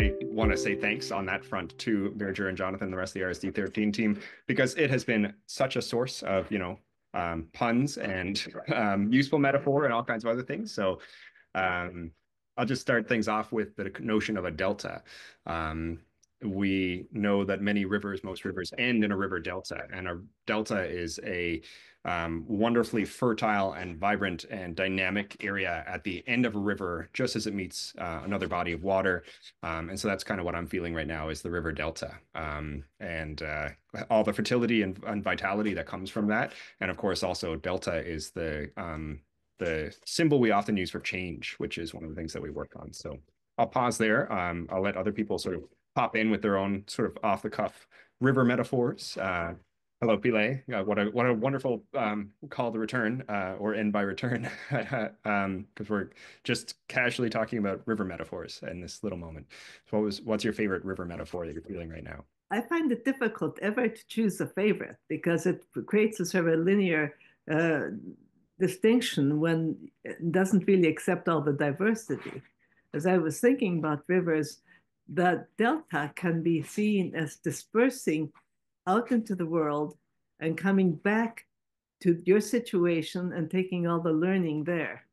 I want to say thanks on that front to Birger and Jonathan, the rest of the RSD 13 team, because it has been such a source of, you know, um, puns and um, useful metaphor and all kinds of other things. So um, I'll just start things off with the notion of a delta. Um, we know that many rivers, most rivers end in a river delta, and a delta is a um, wonderfully fertile and vibrant and dynamic area at the end of a river, just as it meets uh, another body of water. Um, and so that's kind of what I'm feeling right now is the river delta um, and uh, all the fertility and, and, vitality that comes from that. And of course, also delta is the um, the symbol we often use for change, which is one of the things that we work on. So I'll pause there. Um, I'll let other people sort of pop in with their own sort of off the cuff river metaphors. Uh, hello, Pile. Uh, what a what a wonderful um, call to return uh, or end by return, because um, we're just casually talking about river metaphors in this little moment. So, what was what's your favorite river metaphor that you're feeling right now? I find it difficult ever to choose a favorite because it creates a sort of a linear uh, distinction when it doesn't really accept all the diversity. As I was thinking about rivers, the delta can be seen as dispersing out into the world and coming back to your situation and taking all the learning there.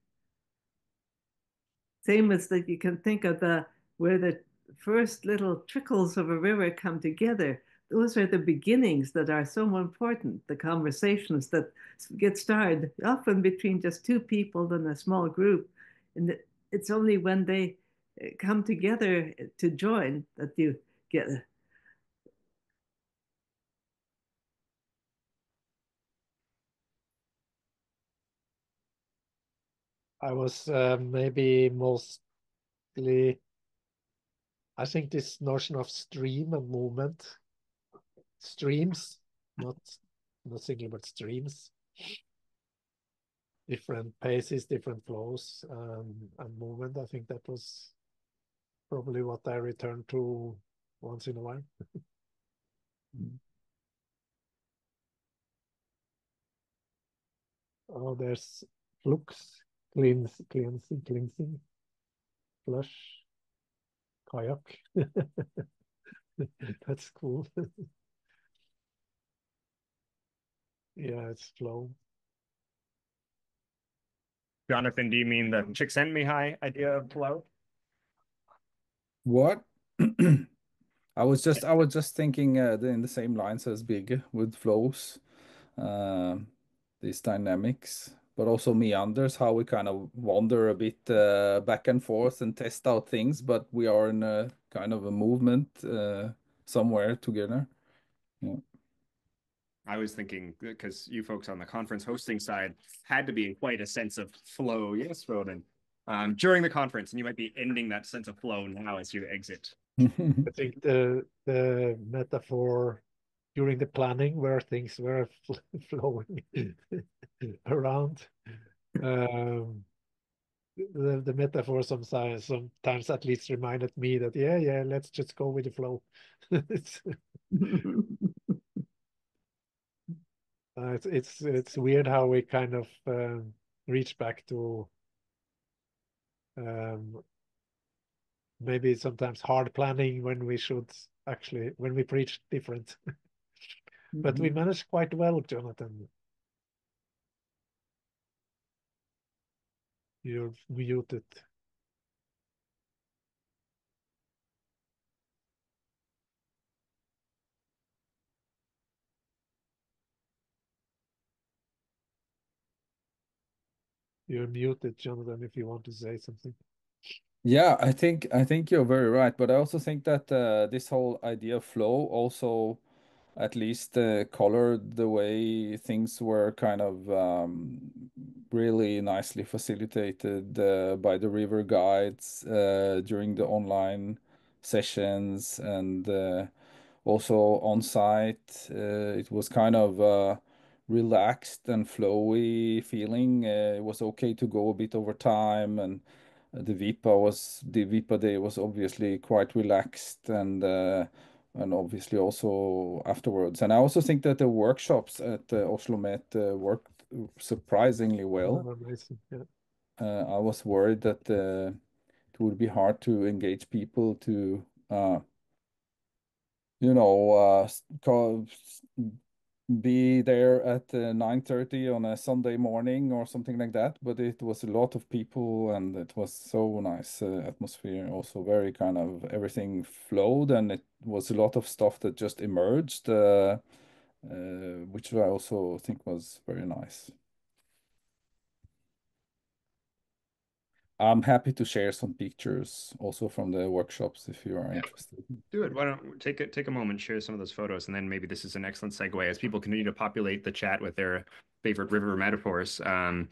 Same as that you can think of the where the first little trickles of a river come together. Those are the beginnings that are so important, the conversations that get started, often between just two people in a small group. And it's only when they eh, come together to join that you get I was uh, maybe mostly I think this notion of stream and movement. Streams not not single but streams. Different paces different flows um, and movement. I think that was probably what I return to once in a while. oh, there's flux, cleans, cleansing, cleansing, flush, kayak. That's cool. yeah, it's flow. Jonathan, do you mean the Csikszentmihalyi idea of flow? What? I was just I was just thinking uh, in the same lines as Big with flows, uh, these dynamics, but also meanders, how we kind of wander a bit uh, back and forth and test out things, but we are in a kind of a movement uh, somewhere together. Yeah. I was thinking because you folks on the conference hosting side had to be in quite a sense of flow. Yes, Roden um, during the conference, and you might be ending that sense of flow now as you exit. I think the the metaphor during the planning where things were flowing around. Um, the, the metaphor sometimes sometimes at least reminded me that yeah yeah let's just go with the flow it's, uh, it's, it's it's weird how we kind of um, reach back to um, maybe sometimes hard planning when we should actually when we preach different mm -hmm. we mm-hmm. managed quite well jonathan you're muted You're muted, Jonathan, if you want to say something. Yeah, I think I think you're very right, but I also think that uh, this whole idea of flow also at least uh, colored the way things were kind of um, really nicely facilitated uh, by the river guides uh, during the online sessions and uh, also on site. Uh, it was kind of uh, relaxed and flowy feeling. Uh, it was okay to go a bit over time, and the Vipa was the Vipa day was obviously quite relaxed and and obviously also afterwards. And I also think that the workshops at uh, Oslo Met uh, worked surprisingly well. Oh, amazing. Yeah. Uh, I was worried that uh, it would be hard to engage people to uh, you know, uh, be there at uh, 9:30 on a Sunday morning or something like that. But it was a lot of people, and it was so nice uh, atmosphere. Also, very kind of everything flowed, and it was a lot of stuff that just emerged, uh, uh which I also think was very nice. I'm happy to share some pictures also from the workshops if you are yeah. interested. Do it. Why don't take it take a moment, share some of those photos, and then maybe this is an excellent segue as people continue to populate the chat with their favorite river metaphors. Um,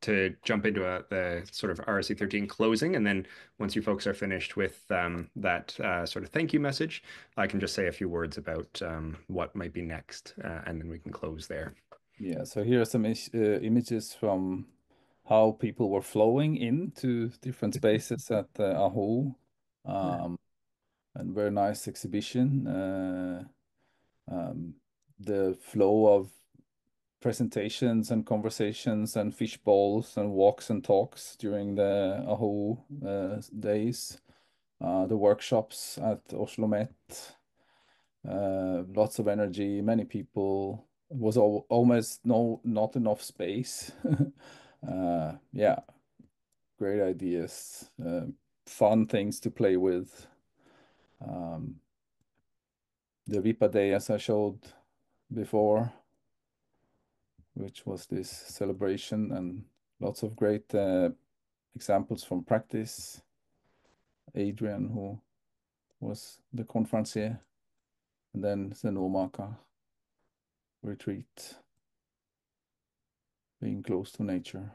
to jump into a, the sort of RSD 13 closing. And then once you folks are finished with um, that uh, sort of thank you message, I can just say a few words about um, what might be next, uh, and then we can close there. Yeah, so here are some uh, images from how people were flowing into different spaces at uh, Aho. Um, and very nice exhibition. Uh, um, the flow of presentations and conversations and fish bowls and walks and talks during the Aho uh, days. Uh, the workshops at Oslo Met. Uh, lots of energy, many people. It was al almost no not enough space. uh, yeah, great ideas, uh, fun things to play with. Um, the Vipa Day, as I showed before, which was this celebration and lots of great uh, examples from practice. Adrian, who was the conferencier, and then the Nordmarka retreat being close to nature.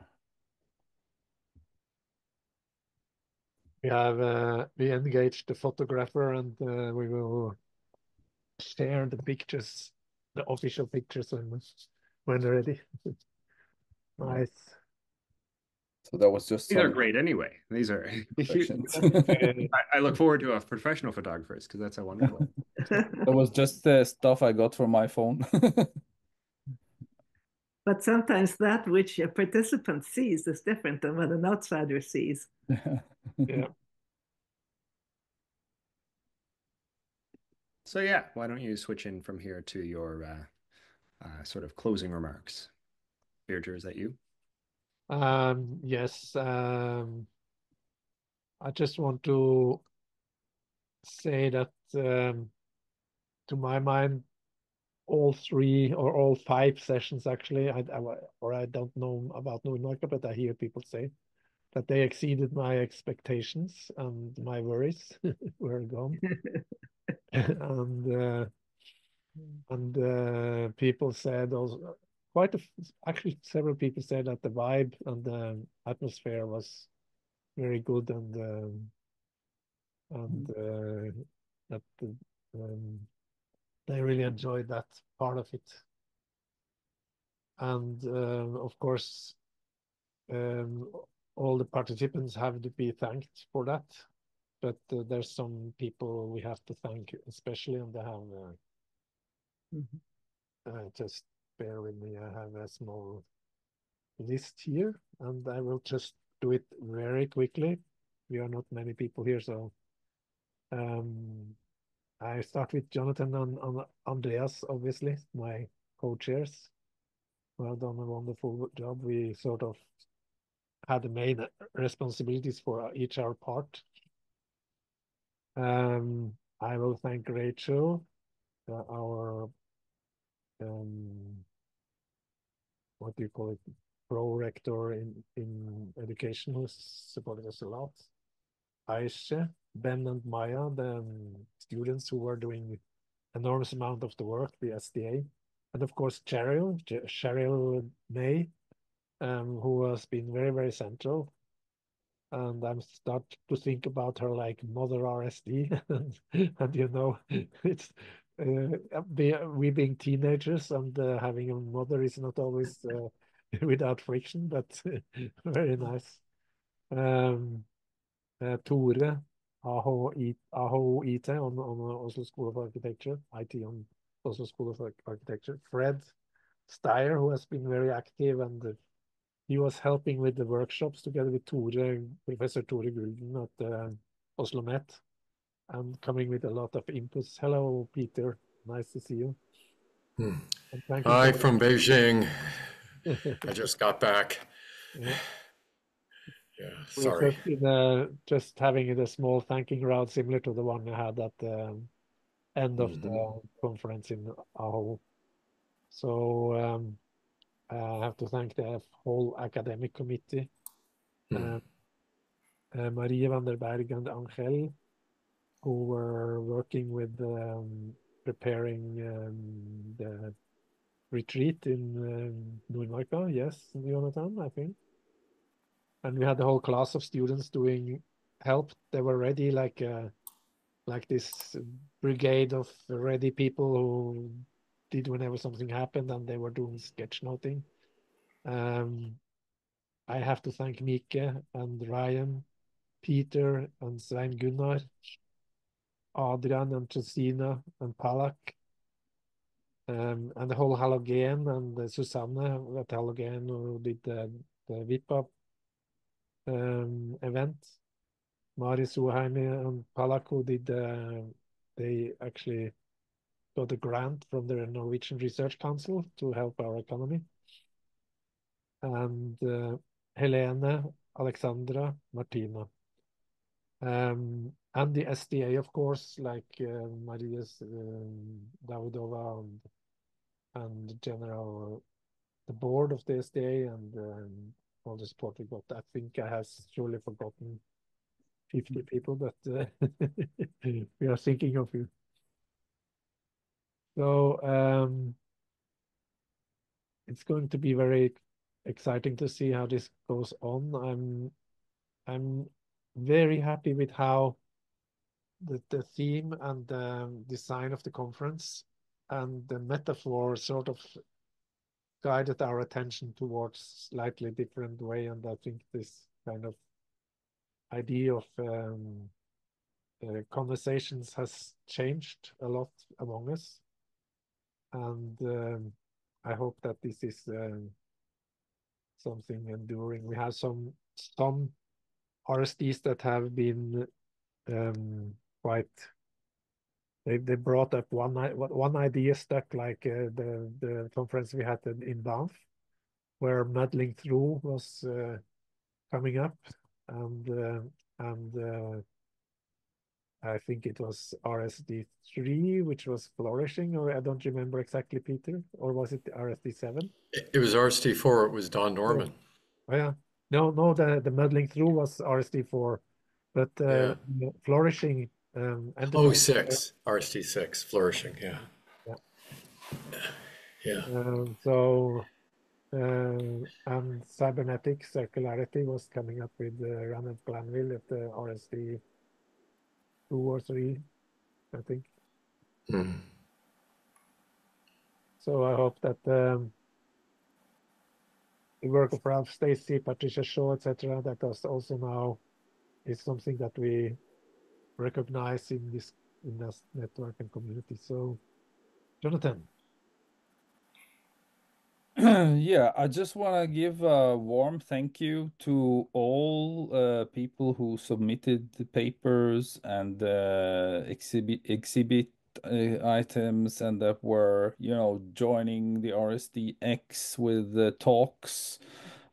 We have uh, we engaged the photographer and uh, we will share the pictures, the official pictures when when ready. nice. So that was just these some... are great anyway. These are I, I, look forward to a professional photographers because that's how wonderful. that was just the stuff I got from my phone. But sometimes that which a participant sees is different than what an outsider sees. yeah. So yeah, why don't you switch in from here to your uh, uh, sort of closing remarks? Birger, is that you? Um, yes. Um, I just want to say that um, to my mind, all three or all five sessions actually. I, I, or I don't know about Nordmarka, but I hear people say that they exceeded my expectations and my worries. Were gone. And uh, and uh, people said also quite a, actually several people said that the vibe and the atmosphere was very good and um, and uh, that the, um, they really enjoyed that part of it. And uh, of course, um, all the participants have to be thanked for that. But uh, there's some people we have to thank, especially on the have. Uh, mm -hmm. just bear with me. I have a small list here, and I will just do it very quickly. We are not many people here, so um, I start with Jonathan and, and Andreas, obviously, my co-chairs, have done a wonderful job. We sort of had the main responsibilities for each our part. Um, I will thank Rachel, uh, our um, what do you call it, pro-rector in, in education who supported us a lot. Aisha, Ben and Maya, the um, students who were doing enormous amount of the work, the SDA, and of course Cheryl, Cheryl May, um, who has been very, very central. And I'm start to think about her like mother RSD, and, and you know, it's uh, be, we being teenagers and uh, having a mother is not always uh, without friction, but very nice. Um, uh, Tore, Aho, Aho IT on, on Oslo School of Architecture, IT on Oslo School of Architecture. Fred Steyer, who has been very active and he was helping with the workshops together with Tore, Professor Tore Gulden at uh, Oslo Met. and coming with a lot of inputs. Hello, Peter. Nice to see you. Hmm. thank you Hi from Beijing. I just got back. Yeah. Yeah, sorry. just, a, just having a small thanking round similar to the one we had at the end of the conference in Aho. So um, I have to thank the whole academic committee, Hmm. uh, uh, Maria van der Berg and Angel, who were working with um, preparing um, the retreat in um, Nordmarka. Yes, Jonathan, I think and we had the whole class of students doing help. They were ready, like uh, like this brigade of ready people who did whenever something happened, and they were doing sketchnoting. Um, I have to thank Mike and Ryan, Peter and Svein Gunnar, Adrian and Tresina and Palak, um, and the whole Halogen and uh, Susanne at Halogen who did the, the VIPA um, event. Mari Suhaimi and Palaku did, uh, they actually got a grant from the Norwegian Research Council to help our economy. And uh, Helene, Alexandra, Martina. Um, and the SDA, of course, like uh, Maria's um, Davidova and, and general, the board of the SDA and um, all the support we got. I think I have surely forgotten 50 people, but uh, we are thinking of you. So um, it's going to be very exciting to see how this goes on. I'm I'm very happy with how the, the theme and the design of the conference and the metaphor sort of guided our attention towards slightly different way and i think this kind of idea of um, uh, conversations has changed a lot among us. And um, i hope that this is um, something enduring. We have some some rsds that have been um, quite they they brought up one one idea stuck like uh, the the conference we had in, in Banff, where muddling through was uh, coming up, and uh, and uh, I think it was RSD three which was flourishing, or I don't remember exactly, Peter, or was it RSD seven? It was RSD four. It was Don Norman. Oh yeah, no, no, the the muddling through was RSD four, but uh, flourishing. Um, and Oh, six. RSD six. Flourishing. Yeah. Yeah. Yeah. Um, so, uh, and cybernetic circularity was coming up with uh, Ranulph Glanville at the RSD two or three, I think. Mm. So I hope that um, the work of Ralph Stacey, Patricia Shaw, etc., that is also now is something that we recognize in this in this network and community. So, Jonathan. yeah, I just want to give a warm thank you to all uh, people who submitted the papers and uh, exhibit exhibit uh, items and that were, you know, joining the RSDX with the talks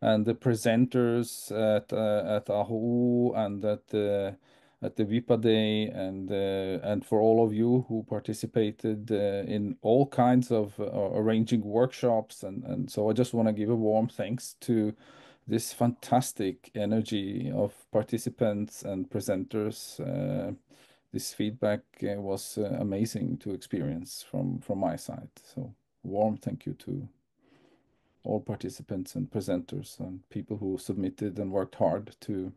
and the presenters at uh, at Aho and at the at the VIPA Day and uh, and for all of you who participated uh, in all kinds of uh, arranging workshops and and so I just want to give a warm thanks to this fantastic energy of participants and presenters. This feedback was amazing to experience from from my side. So warm thank you to all participants and presenters and people who submitted and worked hard to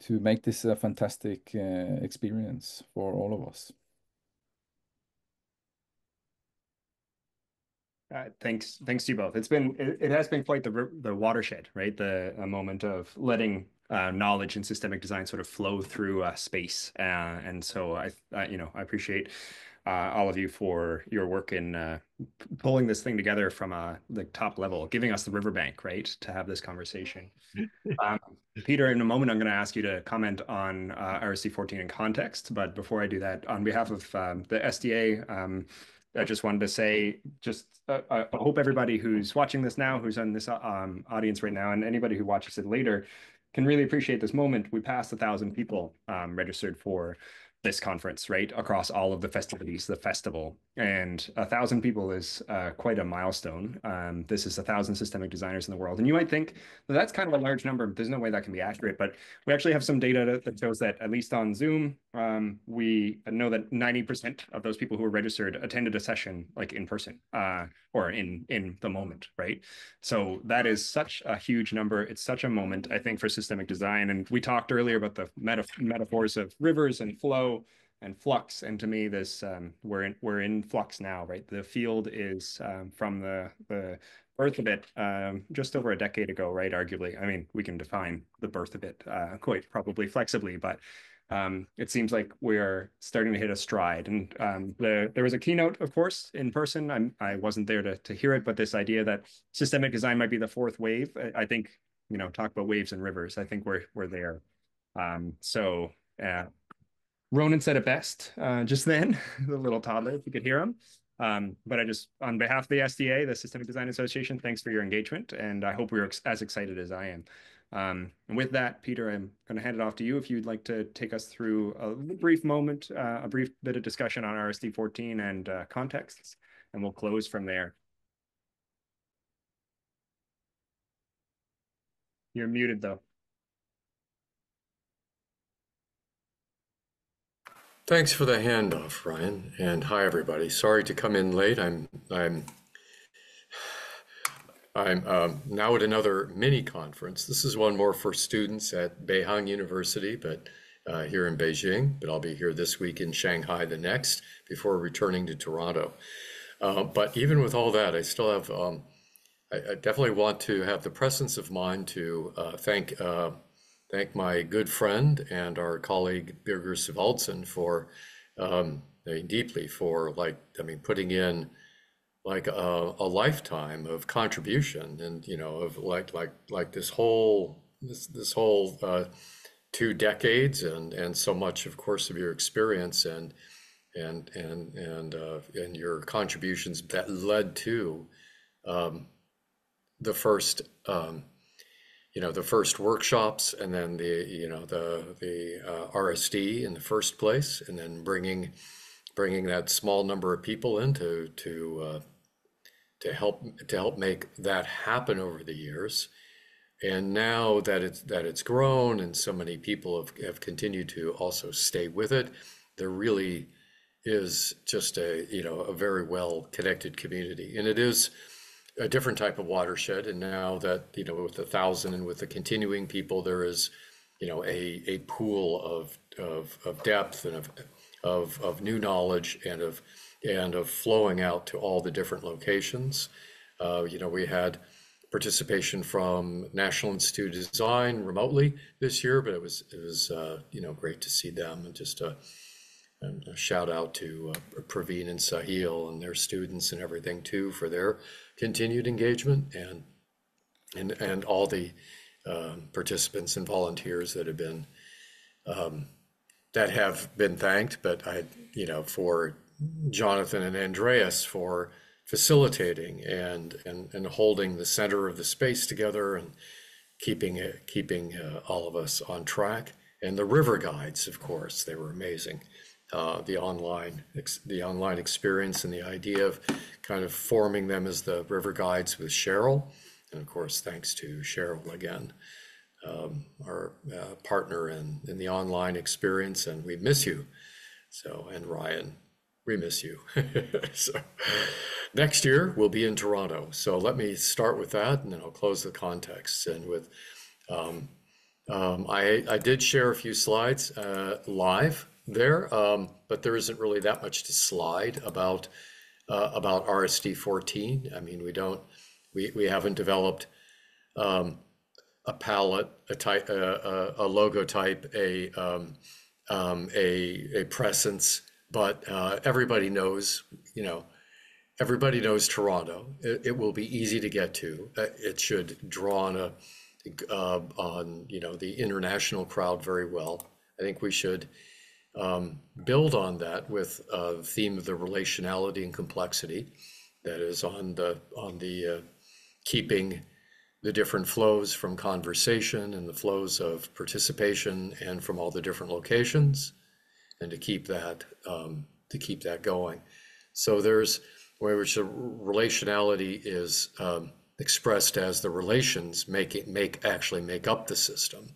to make this a fantastic uh, experience for all of us. Thanks, thanks to you both. It's been it, has been quite the the watershed, right? The moment of letting uh, knowledge and systemic design sort of flow through uh, space, uh, and so I, you know, I appreciate uh, all of you for your work in uh, pulling this thing together from a like top level, giving us the riverbank, right, to have this conversation. um, Peter, in a moment, I'm going to ask you to comment on uh, RSD 14 in context. But before I do that, on behalf of um, the SDA, um, I just wanted to say, just uh, I hope everybody who's watching this now, who's in this um, audience right now, and anybody who watches it later, can really appreciate this moment. We passed a thousand people um, registered for this conference, right? Across all of the festivities, the festival. And a thousand people is uh, quite a milestone. Um, this is a thousand systemic designers in the world. And you might think that that's kind of a large number. There's no way that can be accurate, but we actually have some data that shows that at least on Zoom, um, we know that 90% of those people who were registered attended a session like in person uh, or in, in the moment, right? So that is such a huge number. It's such a moment, I think, for systemic design. And we talked earlier about the metaphors of rivers and flow and flux. And to me, this um, we're in we're in flux now, right? The field is um, from the the birth of it um, just over a decade ago, right? Arguably, I mean, we can define the birth of it uh, quite probably flexibly, but um, it seems like we're starting to hit a stride. And um, the, there was a keynote, of course, in person. I'm, I wasn't there to, to hear it, but this idea that systemic design might be the fourth wave, I, I think, you know, talk about waves and rivers. I think we're, we're there. Um, so uh, Ronan said it best uh, just then, the little toddler, if you could hear him. Um, but I just, on behalf of the SDA, the Systemic Design Association, thanks for your engagement. And I hope we're ex as excited as I am. Um, and with that, Peter, I'm going to hand it off to you if you'd like to take us through a brief moment, uh, a brief bit of discussion on RSD 14 and uh, contexts, and we'll close from there. You're muted though. Thanks for the handoff, Ryan, and hi everybody. Sorry to come in late. I'm I'm I'm um, now at another mini conference. This is one more for students at Beihang University, but uh, here in Beijing. But I'll be here this week in Shanghai the next before returning to Toronto. Uh, but even with all that, I still have. Um, I, I, definitely want to have the presence of mind to uh, thank uh, thank my good friend and our colleague Birger Sevaldson for um, mean, deeply for like I mean putting in like a, a, lifetime of contribution and you know of like like like this whole this this whole uh, two decades and and so much of course of your experience and and and and uh, and your contributions that led to um, the first um, you know the first workshops and then the you know the the uh, RSD in the first place and then bringing bringing that small number of people in to to uh, to help to help make that happen over the years. And now that it's that it's grown and so many people have, have continued to also stay with it there really is just a you know a very well connected community. And it is a different type of watershed. And now that, you know, with a thousand and with the continuing people, there is, you know, a, a pool of, of, of depth and of, of, of new knowledge and of, and of flowing out to all the different locations. Uh, you know, we had participation from National Institute of Design remotely this year, but it was, it was, uh, you know, great to see them and just, uh, and a shout out to uh, Praveen and Sahil and their students and everything too for their continued engagement and and and all the um, participants and volunteers that have been um, that have been thanked. But I, you know, for Jonathan and Andreas for facilitating and and and holding the center of the space together and keeping it keeping uh, all of us on track. And the river guides, of course, they were amazing. Uh, the online the online experience and the idea of kind of forming them as the river guides with Cheryl, and of course thanks to Cheryl again, um, our uh, partner in in the online experience, and we miss you. So and Ryan, we miss you. so next year we'll be in Toronto. So let me start with that, and then I'll close the context and with. Um, um, I, I did share a few slides uh, live there, um, but there isn't really that much to slide about uh, about RSD 14. I mean, we don't, we, we haven't developed um, a palette, a type, a, a, logo type, a um, um, a, a presence but uh, everybody knows, you know, everybody knows Toronto. It, it will be easy to get to. Uh, it should draw on a uh, on you know the international crowd very well. I think we should um, build on that with uh, the theme of the relationality and complexity that is on the on the uh, keeping the different flows from conversation and the flows of participation and from all the different locations and to keep that um, to keep that going. So there's where which the relationality is um, expressed as the relations make it make actually make up the system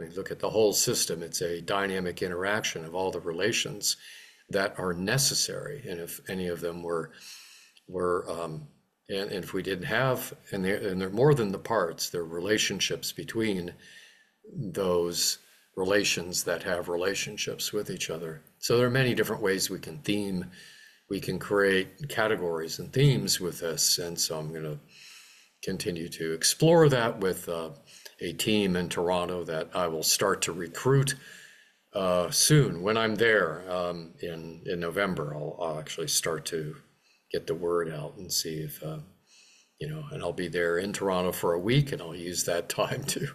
you look at the whole system. It's a dynamic interaction of all the relations that are necessary. And if any of them were were um, and, and, if we didn't have and they're, and they're more than the parts they're relationships between those relations that have relationships with each other. So there are many different ways we can theme we can create categories and themes with this. And so i'm going to continue to explore that with uh, a team in toronto that i will start to recruit uh, soon when i'm there um, in in november I'll, I'll actually start to get the word out and see if, uh, you know, and I'll be there in Toronto for a week and I'll use that time to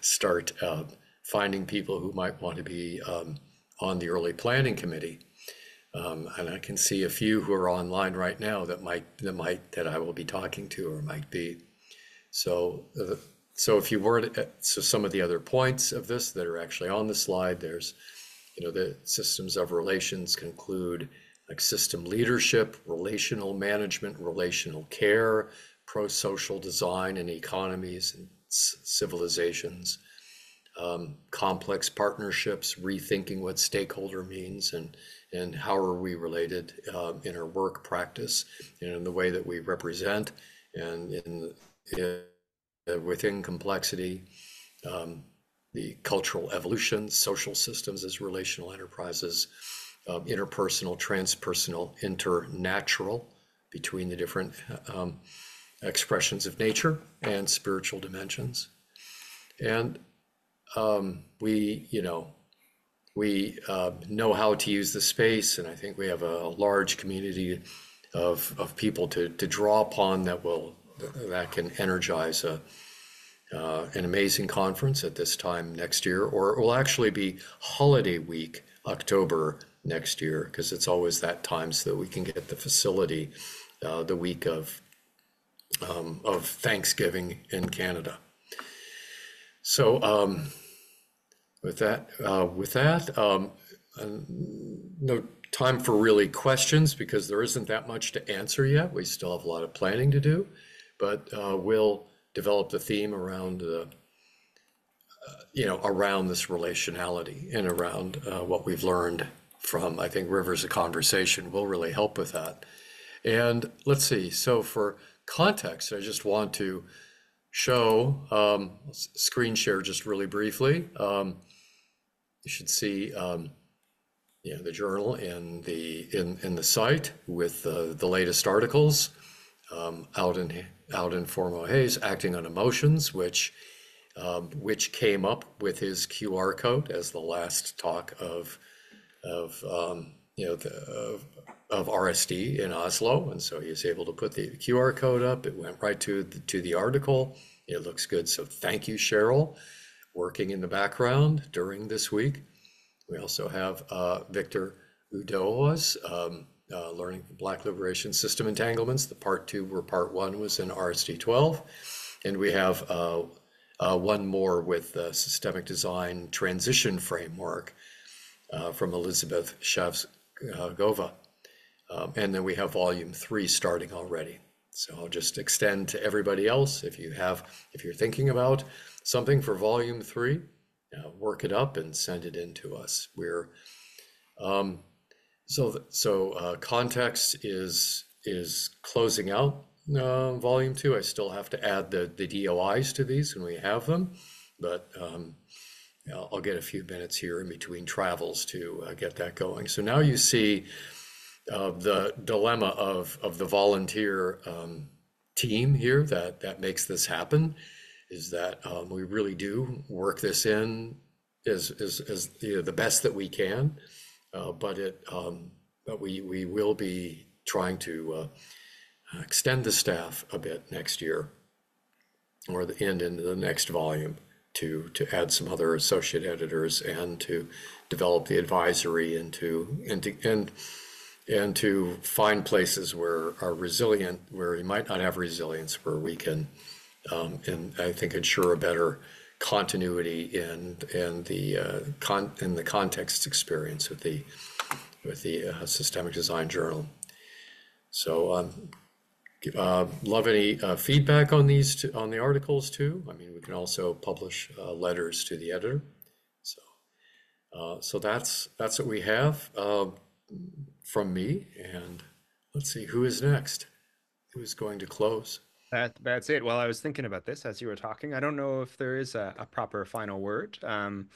start uh, finding people who might want to be um, on the early planning committee. Um, and I can see a few who are online right now that might that might that I will be talking to or might be. So uh, so if you were to, uh, so some of the other points of this that are actually on the slide, there's you know the systems of relations conclude like system leadership, relational management, relational care, pro-social design in economies and civilizations, um, complex partnerships, rethinking what stakeholder means and and how are we related uh, in our work practice and in the way that we represent and in, in within complexity, um, the cultural evolution, social systems as relational enterprises, um, interpersonal, transpersonal, internatural between the different um, expressions of nature and spiritual dimensions. And um, we, you know, we uh, know how to use the space, and I think we have a, a large community of, of people to, to draw upon that will that can energize a, uh, an amazing conference at this time next year, or it will actually be holiday week, October next year because it's always that time so that we can get the facility uh, the week of um, of Thanksgiving in Canada. So um, with that, uh, with that, um, no time for really questions because there isn't that much to answer yet. We still have a lot of planning to do, but uh, we'll develop the theme around the. Uh, you know, around this relationality and around uh, what we've learned from, I think, Rivers of Conversation will really help with that. And let's see, so for context, I just want to show, um, screen share just really briefly. Um, you should see um, you know, the journal in the in, in the site with uh, the latest articles um, out in out in Formo Hayes acting on emotions, which um, which came up with his QR code as the last talk of of um, you know the, of, of RSD in Oslo, and so he was able to put the QR code up. It went right to the, to the article. It looks good. So thank you, Cheryl, working in the background during this week. We also have uh, Victor Udoewa's um, uh, learning Black Liberation System entanglements. The part two, where part one was in RSD 12, and we have uh, uh, one more with the systemic design transition framework uh, from Elizabeth Shavgova. Um, and then we have volume three starting already. So I'll just extend to everybody else. If you have, if you're thinking about something for volume three, uh, work it up and send it in to us. We're, um, so, so uh, context is, is closing out uh, volume two. I still have to add the, the DOIs to these when we have them, but um, I'll, I'll get a few minutes here in between travels to uh, get that going. So now you see uh, the dilemma of, of the volunteer um, team here that, that makes this happen is that um, we really do work this in as, as, as you know, the best that we can. Uh, but it, um, but we, we will be trying to uh, extend the staff a bit next year or the end into the next volume to, to add some other associate editors and to develop the advisory and to, and to, and, and to find places where are resilient, where we might not have resilience, where we can, um, and I think ensure a better continuity in, in the, uh, con, in the context experience with the, with the uh, Systemic Design Journal. So um, uh, love any uh, feedback on these on the articles too. I mean, we can also publish uh, letters to the editor. So, uh, so that's that's what we have uh, from me. And let's see who is next. Who is going to close? That that's it. Well, I was thinking about this as you were talking. I don't know if there is a, a proper final word. Um,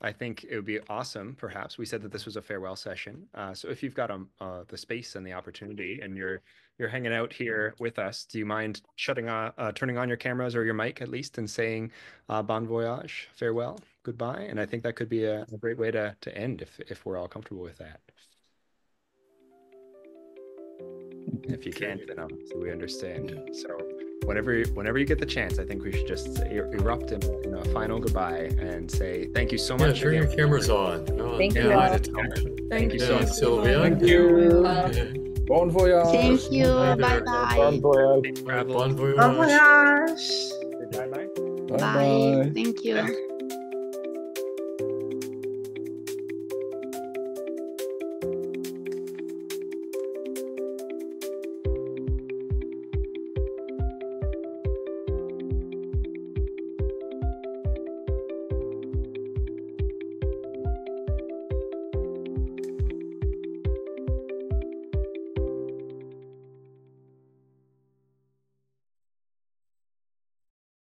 I think it would be awesome. Perhaps we said that this was a farewell session. Uh, so if you've got um, uh, the space and the opportunity, and you're you're hanging out here with us, do you mind shutting on, uh, turning on your cameras or your mic at least, and saying uh, "Bon voyage," farewell, goodbye? And I think that could be a, a great way to to end if if we're all comfortable with that. If you can't, then obviously we understand. So whenever whenever you get the chance, I think we should just er- erupt in a, in a final goodbye and say thank you so Yeah, much. turn your cameras on. Oh, Thank yeah, you. hi to Thank you so Yeah, much. Sylvia. Thank you. Bon voyage. Thank you. Bye Bye there. bye. Safe travel. Bon voyage. Bon voyage. Bye bye. Bye Bye. bye. Thank you.